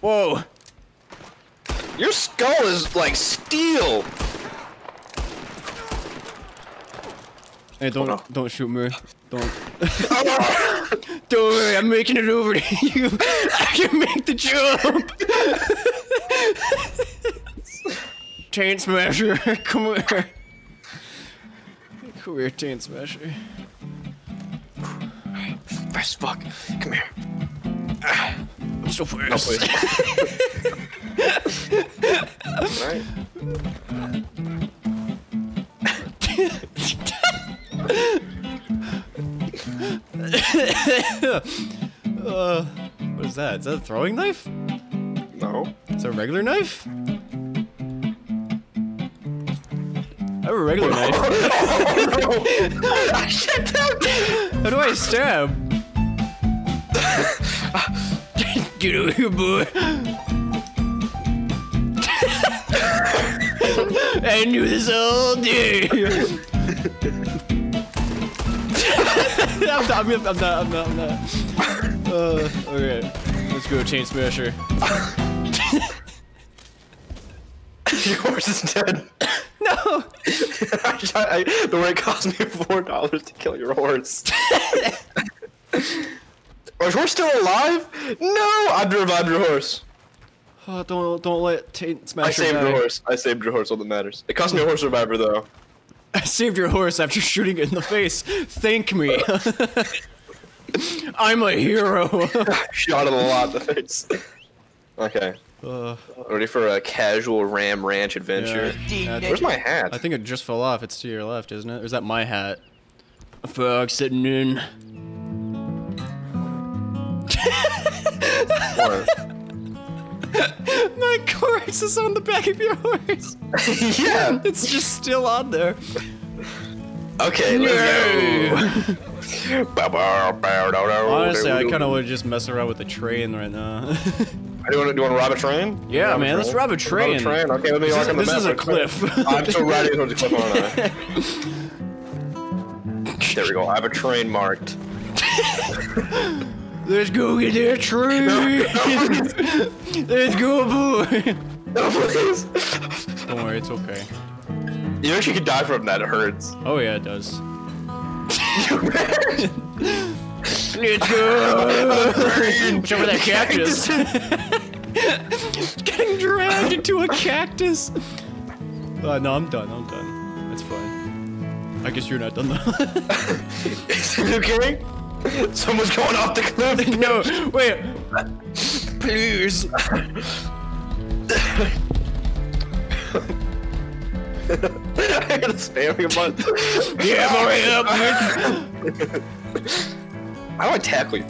Whoa. Your skull is like steel. Hey, don't no. don't shoot me. Don't. don't worry, I'm making it over to you. I can make the jump. Taint Smasher, come here. Come here, Taint Smasher. Fast fuck. Come here. Ah. I'm so No, fast. please. Uh, what is that? Is that a throwing knife? No. Is that a regular knife? I have a regular knife. Shut down. How do I stab? Get over here, boy. I knew this all day. I'm not, I'm not, I'm not, I'm not, Uh, okay. Let's go, Taint Smasher. Your horse is dead. No! I I, the way it cost me four dollars to kill your horse. Is your horse still alive? No! I revived your horse. Oh, don't, don't let Taint Smasher I saved die. your horse. I saved your horse. All that matters. It cost me a horse survivor though. I saved your horse after shooting it in the face. Thank me. I'm a hero. Shot it a lot in the face. Okay. uh, Ready for a casual Ram Ranch adventure? yeah. Uh, Where's my hat? I think it just fell off. It's to your left, isn't it? Or is that my hat? A frog sitting in. My corpse is on the back of your horse. yeah. It's just still on there. Okay, let's go. Honestly, I kind of want to just mess around with the train right now. Do you want to do you want to rob a train? Yeah, Rob man, let's rob a train. Rob a train. Okay, let me This walk is- on the this map is a cliff. I'm still riding towards the cliff, aren't I? There we go. I have a train marked. Let's go get that train. Let's go, boy. No, please. Don't worry, it's okay. You know you could die from that. It hurts. Oh yeah, it does. Let's go! Watch out for that cactus! Getting dragged into a cactus! Uh, no, I'm done, I'm done. That's fine. I guess you're not done though. Is it okay? Someone's going off the cliff. no, wait! Please! I spam a button. Yeah, hurry up! How do I tackle you?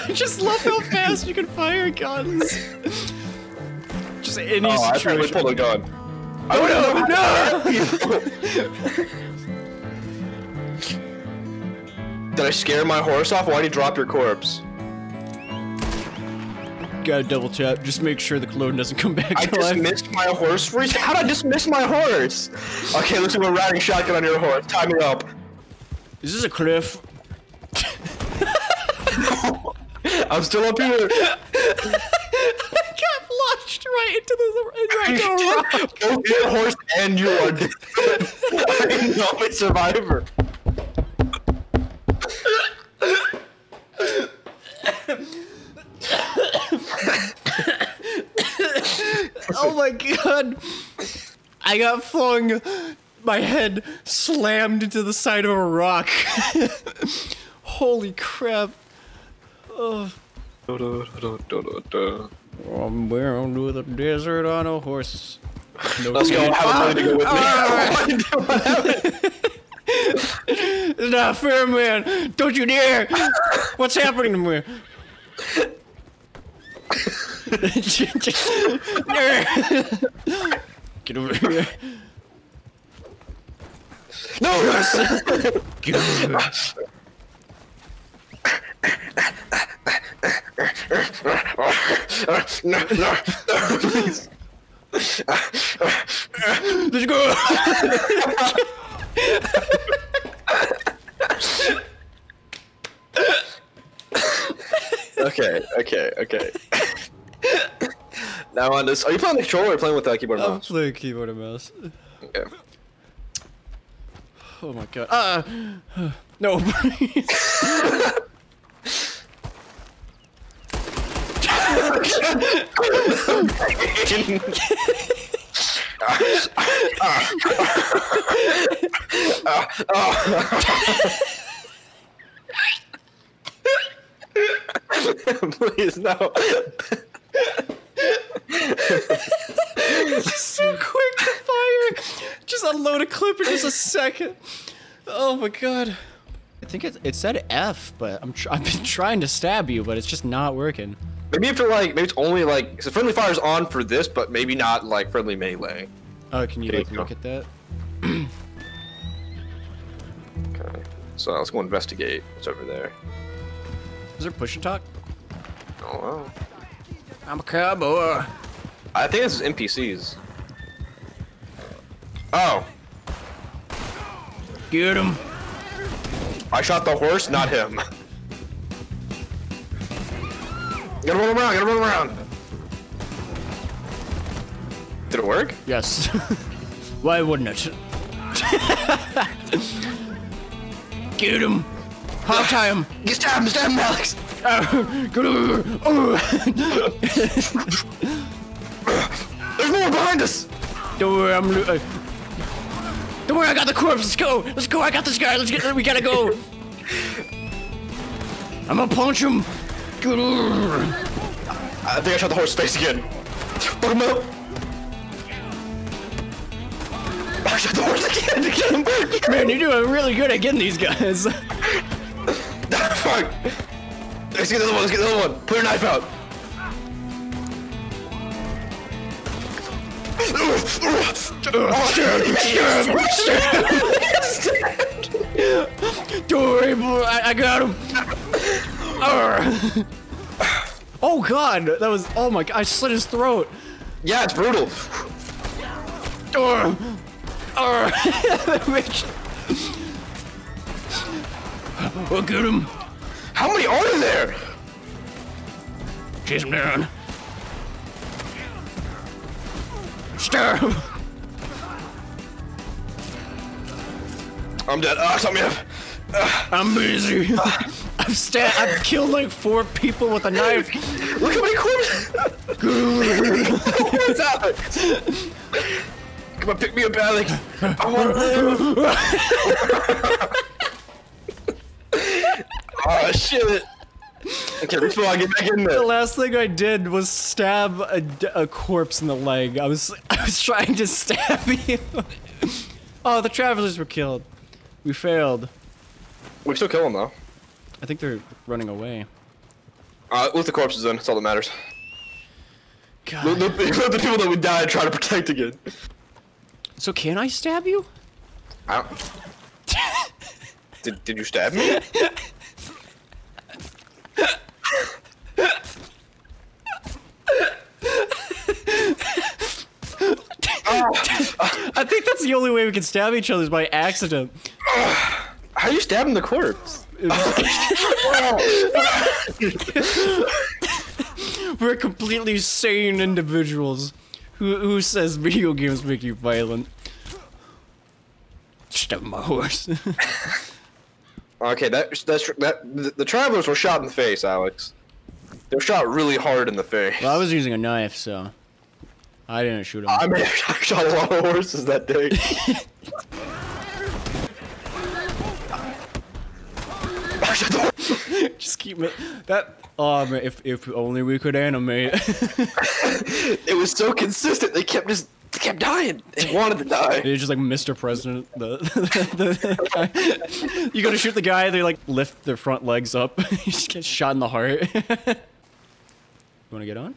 I just love how fast you can fire guns! Just any Oh, I situation. pulled a gun. Oh no, no! Did I scare my horse off? Why'd you drop your corpse? Gotta double tap, just make sure the clone doesn't come back I to just life. missed my horse. Reese, How'd I just miss my horse? Okay, looks like we're riding shotgun on your horse. Tie me up. Is this a cliff? I'm still up here. I got launched right into the into a rock. Both your horse and you are dead. I'm only survivor. Oh my god! I got flung. My head slammed into the side of a rock. Holy crap! Oh. I'm bound to the desert on a horse. No Let's go. need- Have a to go with me. It's not fair, man. Don't you dare. What's happening to me? Get over here. no. Get over here. no, no, no, please. Let's go. Okay, okay, okay. now on this, are you playing the controller or playing with the keyboard and I'm mouse? playing keyboard and mouse. Okay. Oh my god. Ah! no, please. Please no. so quick to fire. Just unload a clip in just a second. Oh my god. I think it, it said F, but I'm tr- I've been trying to stab you, but it's just not working. Maybe if you have to like, maybe it's only like, so friendly fire's on for this, but maybe not like friendly melee. Oh, can you There like you look go. at that? Okay. So let's go investigate what's over there. Is there push and talk? Oh, wow. I'm a cowboy. I think this is NPCs. Oh, Get him. I shot the horse, not him. Gotta run around, gotta run around. Did it work? Yes. Why wouldn't it? Get him. Hog tie him. Stab him, stab him, Alex! There's more behind us! Don't worry, I'm. Uh, don't worry, I got the corpse. Let's go. Let's go. I got this guy. Let's get. We gotta go. I'm gonna punch him. I think I shot the horse face again. Fuck him up! I shot the horse again! Get him! Get him! Man, you're doing really good at getting these guys. Fuck! Let's get the other one, let's get the other one! Put your knife out! Don't worry, boy. I, I got him. Oh God, that was. Oh my God, I slit his throat. Yeah, it's brutal. Arr. Arr. Bitch. We'll get him. How many are there? Chase him down. Stab him. I'm dead. Ah, stop me up. I'm busy. I've sta- I've killed like four people with a knife. Look how many corpses. What's Alex? Come on, pick me up, Alex. I want to live. oh shit. Okay, refill. I get back in there. The last thing I did was stab a, a corpse in the leg. I was I was trying to stab you. oh, the travelers were killed. We failed. We still kill them though. I think they're running away. Uh, with the corpses in, that's all that matters. God. The, the people that would die try to protect again. So can I stab you? I don't... did, did you stab me? I think that's the only way we can stab each other is by accident. How are you stabbing the corpse? We're completely sane individuals. Who, who says video games make you violent? Stab my horse. Okay, that that's that. The, the travelers were shot in the face, Alex. They were shot really hard in the face. well, I was using a knife, so I didn't shoot him. I may have shot a lot of horses that day. I the. Just keep it. That. Oh man, if if only we could animate. it was so consistent. They kept just they kept dying. They wanted to die. It's just like Mr. President. The, the, you go to shoot the guy, they like lift their front legs up. you just get shot in the heart. you want to get on?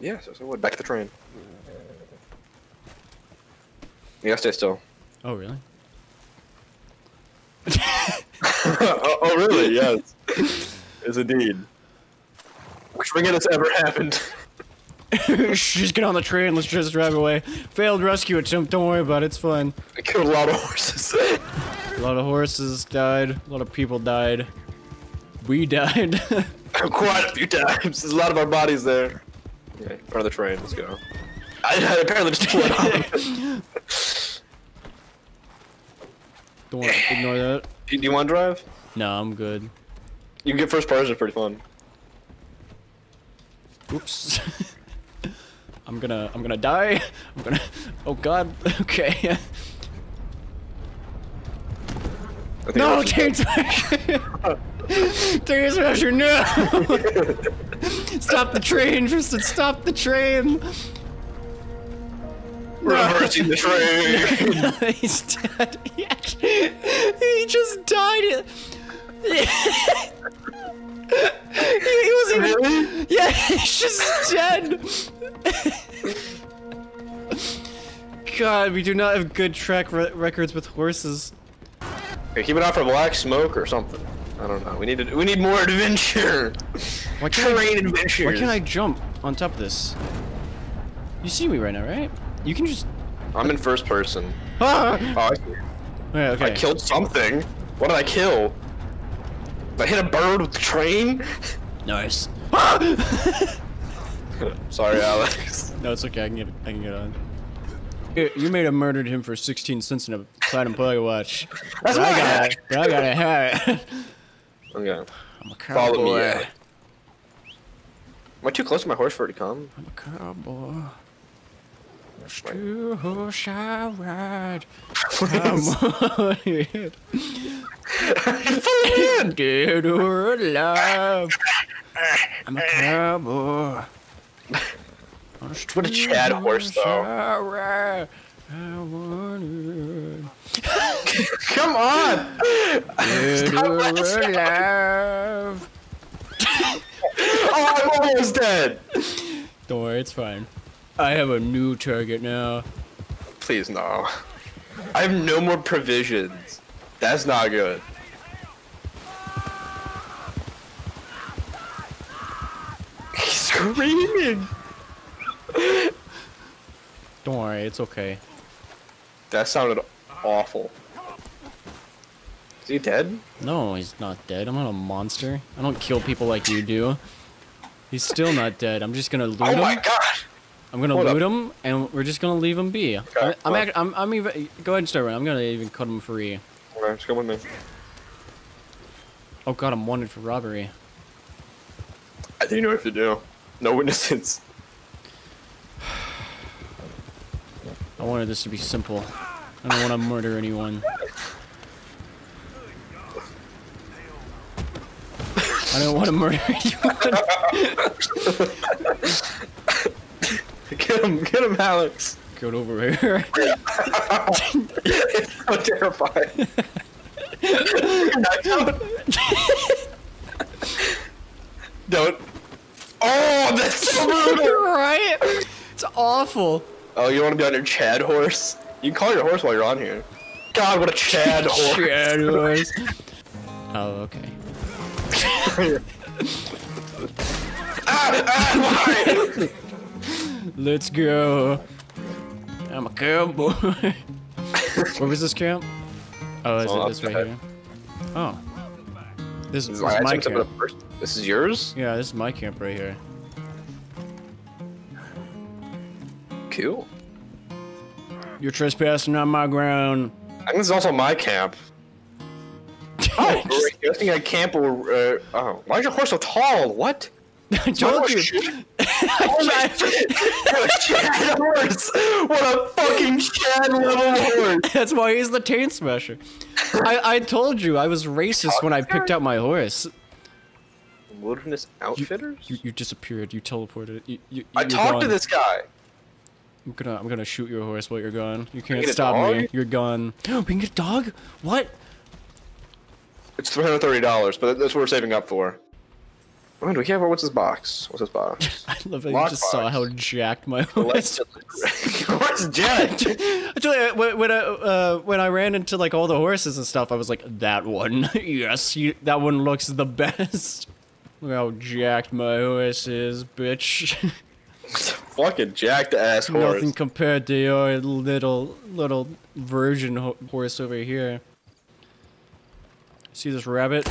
Yeah, so, so what? Back to the train. You gotta stay still. Oh really? oh, oh, really? Yes. yes, indeed. Which forget has ever happened. just get on the train. Let's just drive away. Failed rescue attempt. Don't worry about it. It's fine. I killed a lot of horses. A lot of horses died. A lot of people died. We died. Quite a few times. There's a lot of our bodies there. Okay, in front of the train. Let's go. I, I apparently just went off. Don't want to ignore that. do you want to drive? No, I'm good. You can get first person. It's pretty fun. Oops. I'm gonna, I'm gonna die. I'm gonna, oh god, okay. No, that's- Tank Smasher! Tank Smasher, no! Stop the train, Tristan, stop the train! Reversing the train. He's dead. He, actually, he just died. he, he wasn't even. really? Yeah, he's just dead. God, we do not have good track re records with horses. Okay, keep an eye for black smoke or something. I don't know. We need to, we need more adventure. Why can't, I, adventures. why can't I jump on top of this? You see me right now, right? You can just. I'm in first person. Ah! Oh, I, see. Okay, okay. I killed something. What did I kill? I hit a bird with the train. Nice. Sorry, Alex. No, it's okay. I can get. I can get on. You you may have murdered him for 16 cents in a platinum play watch. That's but I got it. I got a hat. Okay. I'm a Follow me. cowboy. Yeah. Am I too close to my horse for it to come? I'm a cowboy. Two horse I ride. I'm on it. Dead or alive. I'm a cowboy. What a Chad horse, though. I ride. I want Come on! Dead or alive. Oh, I'm almost dead. Don't worry, it's fine. I have a new target now. Please no. I have no more provisions. That's not good. He's screaming. Don't worry, it's okay. That sounded awful. Is he dead? No, he's not dead. I'm not a monster. I don't kill people like you do. He's still not dead. I'm just gonna loot Oh him. my god! I'm gonna Hold loot up. him, and we're just gonna leave him be. I'm, I'm, act- I'm, I'm even. Go ahead and start running. I'm gonna even cut him free. Okay, just come with me. Oh god, I'm wanted for robbery. I think you know what to do. No witnesses. I wanted this to be simple. I don't want to murder anyone. I don't want to murder anyone. Get him, get him, Alex. Get over here. It's so terrifying. don't. don't. Oh, that's so brutal. right? It's awful. Oh, you want to be on your Chad horse? You can call your horse while you're on here. God, what a Chad horse. Chad horse. Oh, okay. Ah, ah. Let's go. I'm a cowboy. Where was this camp? Oh, is it this right ahead. here? Oh. This, this is my took some of camp. first- This is yours? Yeah, this is my camp right here. Cool. You're trespassing on my ground. I think this is also my camp. Oh, great. I think I camp will. Uh, oh, why is your horse so tall? What? I told you. Oh my What a Chad horse! What a fucking Chad level horse! That's why he's the taint smasher. I, I told you I was racist when I picked out my horse. Wilderness Outfitters? You, you disappeared. You teleported. You, you, I you're talked to this guy. I'm gonna I'm gonna shoot your horse while you're gone. You can't get stop me. dog? You're gone. we can get a dog? What? It's three hundred thirty dollars, but that's what we're saving up for. Oh, do we have? What's this box? What's this box? I love how you Lockbox. just saw how jacked my Let's. horse. Where's Jack? I told you, when, when I uh, when I ran into like all the horses and stuff, I was like, that one, yes, you, that one looks the best. Look how jacked my horse is, bitch. Fucking jacked ass horse. Nothing compared to your little little virgin ho- horse over here. See this rabbit?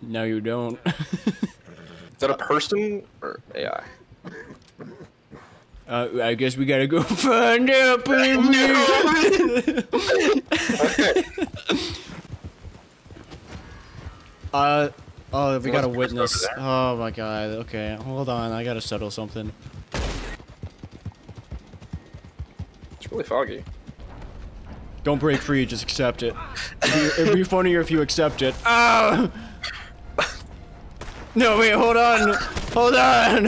No, you don't. Is that a person or AI? uh, I guess we gotta go find out, baby. uh, oh, we got a Must be just over witness. Oh my god. Okay, hold on. I gotta settle something. It's really foggy. Don't break free. Just accept it. It'd be, it'd be funnier if you accept it. Ah! No, wait. Hold on. Hold on.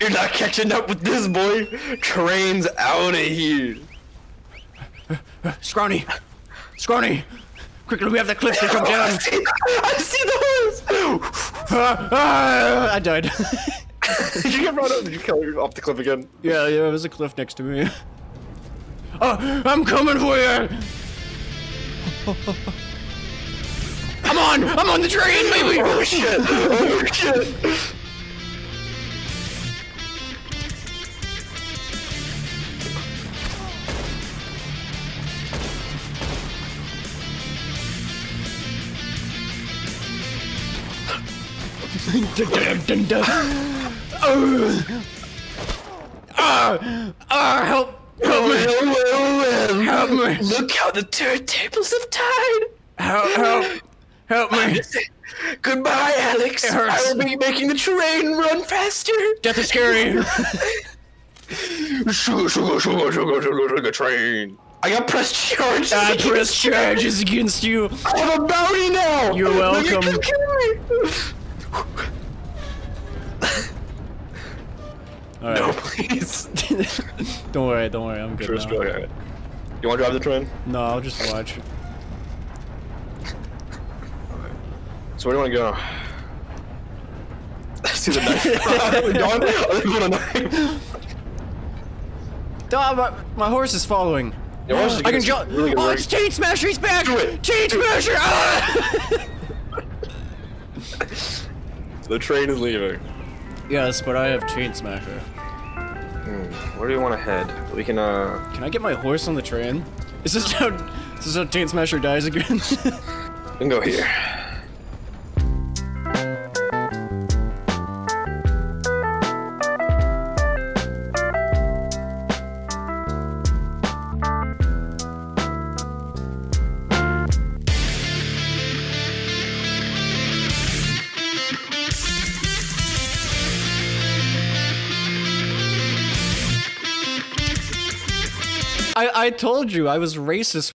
You're not catching up with this boy. Train's out of here. Scrawny. Scrawny. Quickly, we have the cliff to jump I down. see, I see the horse. Ah, ah, I died. Did you get brought up? Did you kill off the cliff again? yeah, yeah, there was a cliff next to me. Oh, I'm coming for you. I'm on. I'm on the train, baby. Oh shit! Oh shit! Oh. Ah, ah, help. Help me. Help me. Look how the turntables have tied. Help, help. Help me. Goodbye, Alex. It hurts. I will be making the train run faster. Death is scary. Sugar, sugar, sugar, sugar, sugar, sugar, train. I got press charges. I press charges against you. I have a bounty now. You're Look, you welcome. can kill me. All No, please. don't worry, don't worry. I'm good now. me, okay. You want to drive the train? No, I'll just watch. So where do you want to go? I see the knife. They gone? Going a knife? Duh, my, my horse is following. Your horse is I can jump. really oh, work. it's Teen Smasher. He's back. Do it. It. Smasher. Ah! The train is leaving. Yes, but I have Taint Smasher. Where do you want to head? We can, uh... Can I get my horse on the train? Is this how? Is this how Taint Smasher dies again? We can go here. I told you I was racist